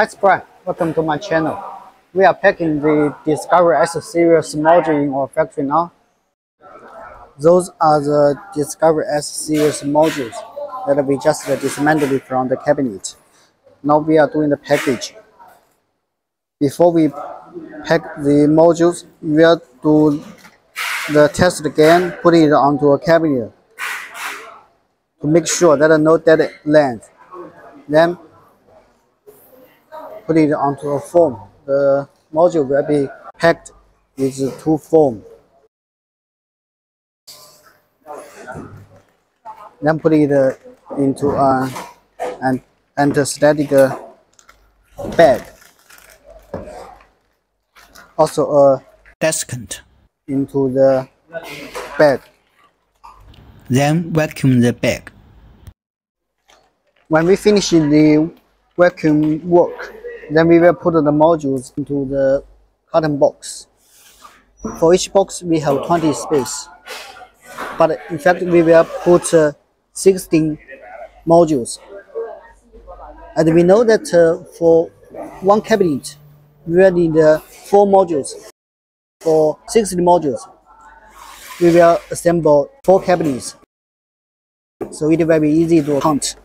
Hi Sprite, welcome to my channel. We are packing the Discovery S series module in our factory now. Those are the Discovery S series modules that we just dismantled from the cabinet. Now we are doing the package. Before we pack the modules, we will do the test again, putting it onto a cabinet to make sure that no dead length. Then put it onto a foam. The module will be packed with two foam. Then put it uh, into a, an anti-static bag. Also a desiccant. into the bag. Then vacuum the bag. When we finish the vacuum work, then we will put the modules into the carton box. For each box, we have 20 space. But in fact, we will put uh, 16 modules. And we know that uh, for one cabinet, we will need uh, four modules. For 60 modules, we will assemble four cabinets. So it will be easy to count.